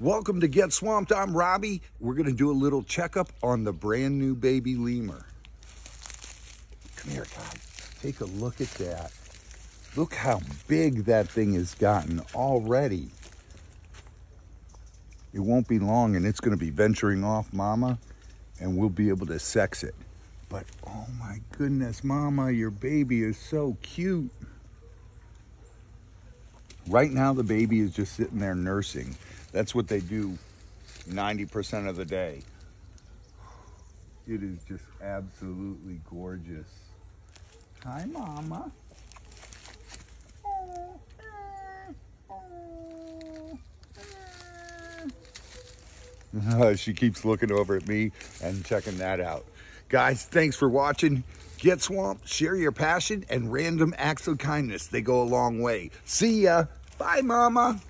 Welcome to Get Swamped. I'm Robbie. We're going to do a little checkup on the brand new baby lemur. Come here, guys. Take a look at that. Look how big that thing has gotten already. It won't be long and it's going to be venturing off, Mama, and we'll be able to sex it. But oh my goodness, Mama, your baby is so cute. Right now, the baby is just sitting there nursing. That's what they do 90% of the day. It is just absolutely gorgeous. Hi, Mama. she keeps looking over at me and checking that out. Guys, thanks for watching. Get swamped, share your passion, and random acts of kindness. They go a long way. See ya. Bye, Mama.